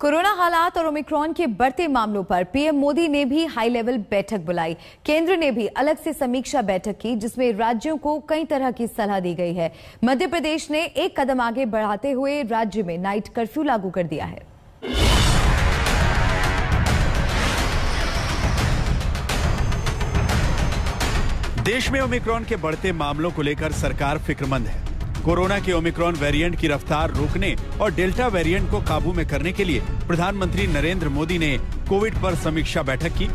Corona हालात और Omicron के बढ़ते मामलों पर पीएम मोदी ने भी हाई लेवल बैठक बुलाई। केंद्र ने भी अलग से समीक्षा बैठक की, जिसमें राज्यों को कई तरह की सलाह दी गई है। मध्य प्रदेश ने एक कदम आगे बढ़ाते हुए राज्य में नाइट कर्फ्यू लागू कर दिया है। देश में ओमिक्रॉन के बढ़ते मामलों को लेकर सरकार फिक्रमंद है। कोरोना के ओमिक्रॉन वेरिएंट की रफ्तार रोकने और डेल्टा वेरिएंट को काबू में करने के लिए प्रधानमंत्री नरेंद्र मोदी ने कोविड पर समीक्षा बैठक की।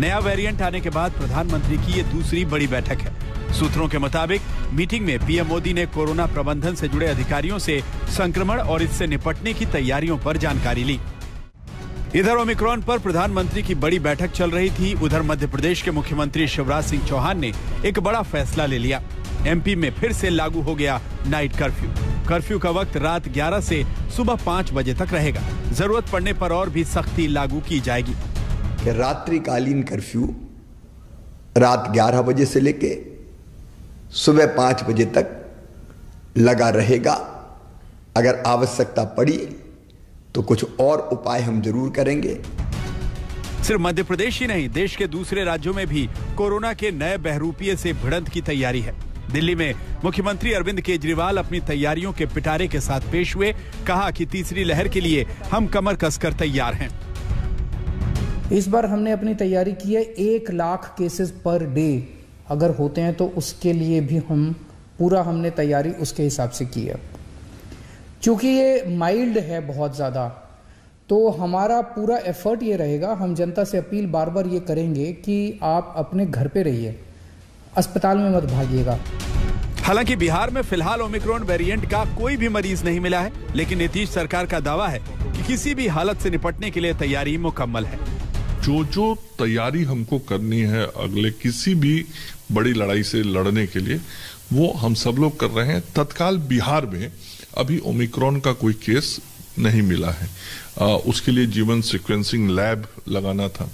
नया वेरिएंट आने के बाद प्रधानमंत्री की ये दूसरी बड़ी बैठक है। सूत्रों के मुताबिक, मीटिंग में पीएम मोदी ने कोरोना प्रबंधन से जुड़े अधिकारियों से संक्रमण और इससे निपटने की तैयारियों पर जानकारी ली। इधर ओमिक्रॉन पर प्रधानमंत्री की बड़ी बैठक चल रही थी। उधर मध्य प्रदेश के मुख्यमंत्री शिवराज सिंह चौहान ने एक बड़ा फैसला ले लिया। एमपी में फिर से लागू हो गया नाइट कर्फ्यू कर्फ्यू का वक्त रात 11 से सुबह 5 बजे तक रहेगा। ज़रूरत पड़ने पर और भी सख्ती लागू की जाएगी। कि रात्रिकालीन कर्फ्यू रात 11 बजे से लेके सुबह 5 बजे तक लगा रहेगा। अगर आवश्यकता पड़ी तो कुछ और उपाय हम ज़रूर करेंगे। सिर्फ़ मध्य प्रदेश ही नहीं देश के दूसरे राज्यों में भी कोरोना के नए बहरूपीय से भिड़ंत की तैयारी है। दिल्ली में मुख्यमंत्री अरविंद केजरीवाल अपनी तैयारियों के पिटारे के साथ पेश हुए, कहा कि तीसरी लहर के लिए हम कमर कसकर तैयार हैं। इस बार हमने अपनी तैयारी की है एक लाख केसेस पर डे। अगर होते हैं तो उसके लिए भी हम, पूरा हमने तैयारी उसके हिसाब से की है। क्योंकि ये माइल्ड है बहुत ज़्यादा तो हमारा पूरा एफर्ट ये रहेगा, हम जनता से अपील बार बार ये करेंगे कि आप अपने घर पे रहिए। अस्पताल में मत भागिएगा। हालाँकि बिहार में फ़िलहाल ओमिक्रॉन वेरिएंट का कोई भी मरीज़ नहीं मिला है लेकिन नीतीश सरकार का दावा है कि किसी भी हालत से निपटने के लिए तैयारी मुकम्मल है। जो जो तैयारी हमको करनी है अगले किसी भी बड़ी लड़ाई से लड़ने के लिए वो हम सब लोग कर रहे हैं। तत्काल बिहार में अभी ओमिक्रॉन का कोई केस नहीं मिला है। आ, उसके लिए जीवन सिक्वेंसिंग लैब लगाना था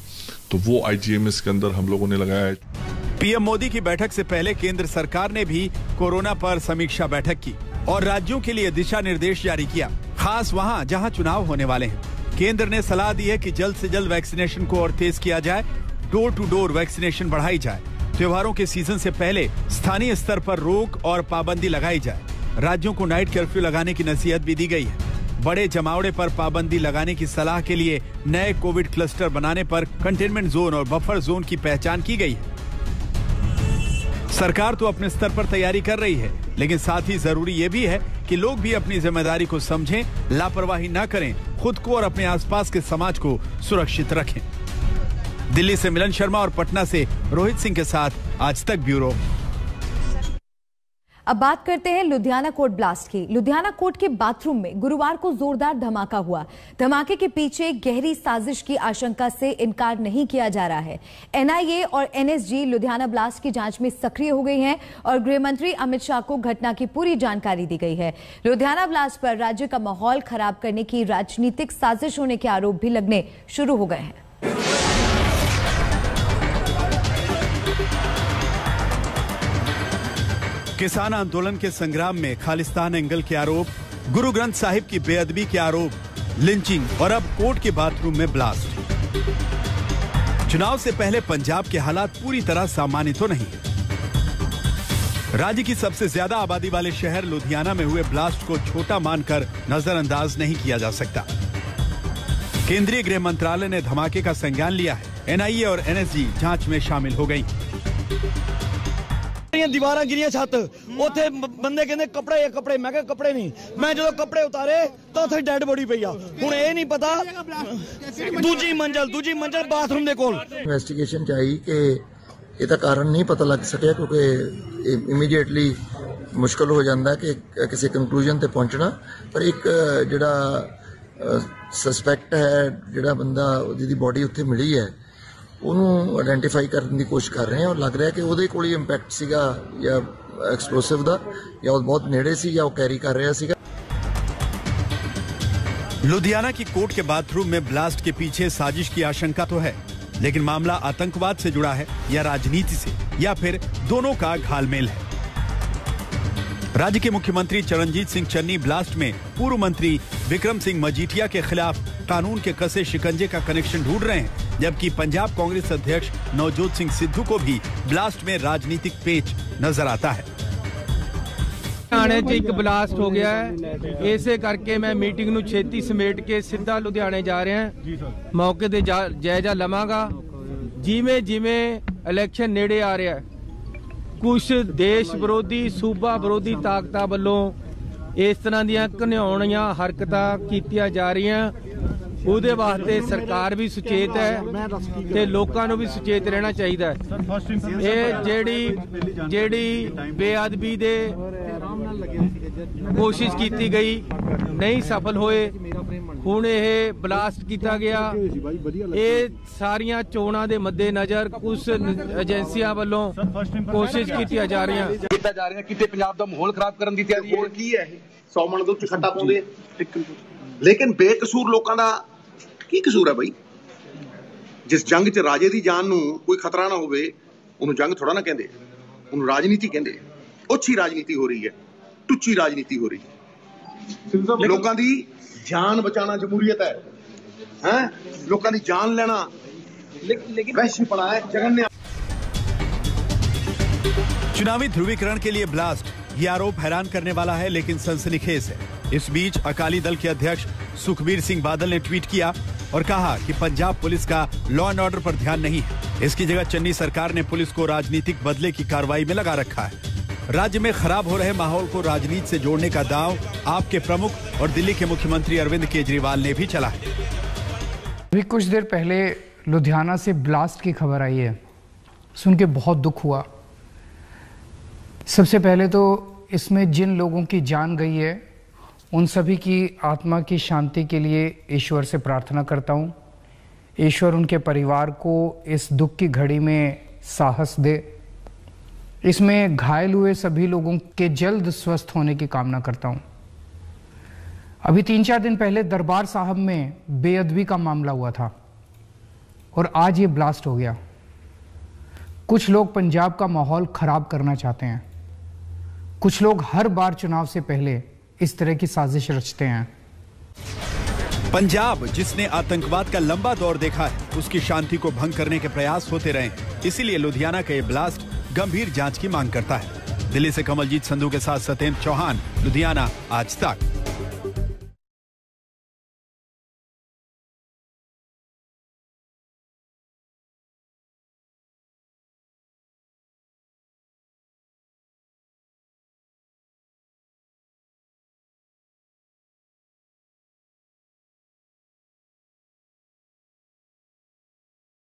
तो वो आईजीएमएस के अंदर हम लोगों ने लगाया है। पीएम मोदी की बैठक से पहले केंद्र सरकार ने भी कोरोना पर समीक्षा बैठक की और राज्यों के लिए दिशा निर्देश जारी किया। खास वहाँ जहाँ चुनाव होने वाले हैं। केंद्र ने सलाह दी है कि जल्द से जल्द वैक्सीनेशन को और तेज किया जाए, डोर टू डोर वैक्सीनेशन बढ़ाई जाए। त्योहारों के सीज़न से पहले स्थानीय स्तर पर रोक और पाबंदी लगाई जाए। राज्यों को नाइट कर्फ्यू लगाने की नसीहत भी दी गई है। बड़े जमावड़े पर पाबंदी लगाने की सलाह के लिए नए कोविड क्लस्टर बनाने पर कंटेनमेंट जोन और बफर जोन की पहचान की गई है। सरकार तो अपने स्तर पर तैयारी कर रही है, लेकिन साथ ही ज़रूरी ये भी है कि लोग भी अपनी ज़िम्मेदारी को समझें, लापरवाही ना करें, खुद को और अपने आसपास के समाज को सुरक्षित रखें। दिल्ली से मिलन शर्मा और पटना से रोहित सिंह के साथ आज तक ब्यूरो। अब बात करते हैं लुधियाना कोर्ट ब्लास्ट की। लुधियाना कोर्ट के बाथरूम में गुरुवार को जोरदार धमाका हुआ। धमाके के पीछे गहरी साजिश की आशंका से इनकार नहीं किया जा रहा है। एनआईए और एनएसजी लुधियाना ब्लास्ट की जाँच में सक्रिय हो गई हैं और गृह मंत्री अमित शाह को घटना की पूरी जानकारी दी गई है। लुधियाना ब्लास्ट पर राज्य का माहौल खराब करने की राजनीतिक साजिश होने के आरोप भी लगने शुरू हो गए हैं। किसान आंदोलन के संग्राम में खालिस्तान एंगल के आरोप, गुरु ग्रंथ साहिब की बेअदबी के आरोप, लिंचिंग और अब कोर्ट के बाथरूम में ब्लास्ट। चुनाव से पहले पंजाब के हालात पूरी तरह सामान्य तो नहीं। राज्य की सबसे ज़्यादा आबादी वाले शहर लुधियाना में हुए ब्लास्ट को छोटा मानकर नजरअंदाज नहीं किया जा सकता। केंद्रीय गृह मंत्रालय ने धमाके का संज्ञान लिया है। एनआईए और एनएसजी जाँच में शामिल हो गई। ਸਾਰੀਆਂ ਦੀਵਾਰਾਂ ਗਿਰੀਆਂ ਛੱਤ, ਉੱਥੇ ਬੰਦੇ ਕਹਿੰਦੇ ਕੱਪੜੇ ਕੱਪੜੇ। ਮੈਂ ਕਿਹਾ ਕੱਪੜੇ ਨਹੀਂ। ਮੈਂ ਜਦੋਂ ਕੱਪੜੇ ਉਤਾਰੇ, ਤਾਂ ਉੱਥੇ ਡੈੱਡ ਬੋਡੀ ਪਈ ਆ। ਹੁਣ ਇਹ ਨਹੀਂ ਪਤਾ, ਦੂਜੀ ਮੰਜ਼ਲ ਦੂਜੀ ਮੰਜ਼ਲ ਬਾਥਰੂਮ ਦੇ ਕੋਲ। ਇਨਵੈਸਟੀਗੇਸ਼ਨ ਚ ਕਿ ਇਹਦਾ ਕਾਰਨ ਨਹੀਂ ਪਤਾ ਲੱਗ ਸਕਿਆ, ਕਿਉਂਕਿ ਇਮੀਡੀਏਟਲੀ ਮੁਸ਼ਕਲ ਹੋ ਜਾਂਦਾ ਕਿ ਕਿਸੇ ਕੰਕਲੂਜਨ ਤੇ ਪਹੁੰਚਣਾ। ਪਰ ਇੱਕ, ਜਿਹੜਾ ਸਸਪੈਕਟ ਹੈ, ਜਿਹੜਾ ਬੰਦਾ, ਜਿਹਦੀ ਬਾਡੀ ਉੱਥੇ ਮਿਲੀ ਹੈ ਉਹਨੂੰ ਆਇਡੈਂਟੀਫਾਈ ਕਰਨ ਦੀ ਕੋਸ਼ਿਸ਼ ਕਰ ਰਹੇ ਹਾਂ ਔਰ ਲੱਗ ਰਿਹਾ ਕਿ ਉਹਦੇ ਕੋਲ ਹੀ ਇੰਪੈਕਟ ਸੀਗਾ ਜਾਂ ਐਕਸਪਲੋਸਿਵ ਦਾ ਜਾਂ ਉਹ ਬਹੁਤ ਨੇੜੇ ਸੀ ਜਾਂ ਉਹ ਕੈਰੀ ਕਰ ਰਿਹਾ ਸੀਗਾ लुधियाना की कोर्ट के बाथरूम में ब्लास्ट के पीछे साजिश की आशंका तो है लेकिन मामला आतंकवाद से जुड़ा है या राजनीति से या फिर दोनों का घालमेल है राज्य के मुख्यमंत्री चरणजीत सिंह चन्नी ब्लास्ट में पूर्व मंत्री विक्रम सिंह मजीठिया के खिलाफ कानून के कसे शिकंजे का कनेक्शन ढूंढ रहे हैं जबकि पंजाब कांग्रेस अध्यक्ष नवजोत सिंह सिद्धू को भी ब्लास्ट में राजनीतिक पेच नजर आता है ਲੁਧਿਆਣੇ 'ਚ ਇੱਕ ਬਲਾਸਟ ਹੋ ਗਿਆ ਹੈ ਇਸੇ ਕਰਕੇ ਮੈਂ ਮੀਟਿੰਗ ਨੂੰ ਛੇਤੀ ਸਮੇਟ ਕੇ ਸਿੱਧਾ ਲੁਧਿਆਣੇ ਜਾ ਰਿਹਾ ਹਾਂ ਮੌਕੇ ਤੇ ਜਾ- ਜਾਇਜ਼ਾ ਲਵਾਂਗਾ ਜਿਵੇਂ ਜਿਵੇਂ ਇਲੈਕਸ਼ਨ ਨੇੜੇ ਆ ਰਿਹਾ ਹੈ ਕੁਝ ਦੇਸ਼ ਵਿਰੋਧੀ ਸੂਬਾ ਵਿਰੋਧੀ ਤਾਕਤਾਂ ਵੱਲੋਂ ਇਸ ਤਰ੍ਹਾਂ ਦੀਆਂ ਘਨਿਆਉਣੀਆਂ ਹਰਕਤਾਂ ਕੀਤੀਆਂ ਜਾ ਰਹੀਆਂ ਉਹਦੇ ਵਾਸਤੇ ਸਰਕਾਰ ਵੀ ਸੁਚੇਤ ਹੈ ਤੇ ਲੋਕਾਂ ਨੂੰ ਵੀ ਸੁਚੇਤ ਰਹਿਣਾ ਚਾਹੀਦਾ ਹੈ। ਇਹ ਜਿਹੜੀ ਜਿਹੜੀ ਬੇਅਦਬੀ ਦੇ ਕੋਸ਼ਿਸ਼ ਕੀਤੀ ਗਈ ਨਹੀਂ ਸਫਲ ਹੋਏ। ਹੁਣ ਇਹ ਬਲਾਸਟ ਕੀਤਾ ਗਿਆ। ਇਹ ਸਾਰੀਆਂ ਚੋਣਾਂ ਦੇ ਮੱਦੇਨਜ਼ਰ ਕੁਝ ਏਜੰਸੀਆਂ ਵੱਲੋਂ ਕੋਸ਼ਿਸ਼ ਕੀਤੀਆਂ ਜਾ ਰਹੀਆਂ। ਕੀਤਾ ਜਾ ਰਿਹਾ ਕਿਤੇ ਪੰਜਾਬ ਦਾ ਮਾਹੌਲ ਖਰਾਬ ਕਰਨ ਦੀ ਤਿਆਰੀ ਹੋਰ ਕੀ ਹੈ ਇਹ? 100 ਮਣ ਦੇ ਉੱਤੇ ਖੱਟਾ ਪਾਉਂਦੇ। ਲੇਕਿਨ ਬੇਕਸੂਰ ਲੋਕਾਂ ਦਾ की कसूर है बई जिस जंग च राजे की जान कोई खतरा ना होनू जंग थोड़ा ना कहें राजनीति कहें उछी राजनीति हो रही है टुची राजनीति हो रही है लोगों की जान बचा जमहूरीयत है है लोगों की जान लेना चुनावी ध्रुवीकरण के लिए ब्लास्ट। ये आरोप हैरान करने वाला है लेकिन सनसनीखेज है। इस बीच अकाली दल के अध्यक्ष सुखबीर सिंह बादल ने ट्वीट किया और कहा कि पंजाब पुलिस का लॉ एंड ऑर्डर पर ध्यान नहीं है। इसकी जगह चन्नी सरकार ने पुलिस को राजनीतिक बदले की कार्रवाई में लगा रखा है। राज्य में खराब हो रहे माहौल को राजनीति से जोड़ने का दाव आपके प्रमुख और दिल्ली के मुख्यमंत्री अरविंद केजरीवाल ने भी चला। है अभी कुछ देर पहले लुधियाना से ब्लास्ट की खबर आई है। सुन के बहुत दुख हुआ। सबसे पहले तो इसमें जिन लोगों की जान गई है उन सभी की आत्मा की शांति के लिए ईश्वर से प्रार्थना करता हूँ। ईश्वर उनके परिवार को इस दुख की घड़ी में साहस दे। इसमें घायल हुए सभी लोगों के जल्द स्वस्थ होने की कामना करता हूँ। अभी तीन चार दिन पहले दरबार साहब में बेअदबी का मामला हुआ था और आज ये ब्लास्ट हो गया। कुछ लोग पंजाब का माहौल खराब करना चाहते हैं। कुछ लोग हर बार चुनाव से पहले इस तरह की साजिश रचते हैं। पंजाब, जिसने आतंकवाद का लंबा दौर देखा है, उसकी शांति को भंग करने के प्रयास होते रहे इसीलिए लुधियाना का ये ब्लास्ट गंभीर जाँच की मांग करता है। दिल्ली से कमलजीत संधू के साथ सत्येंद्र चौहान, लुधियाना, आज तक।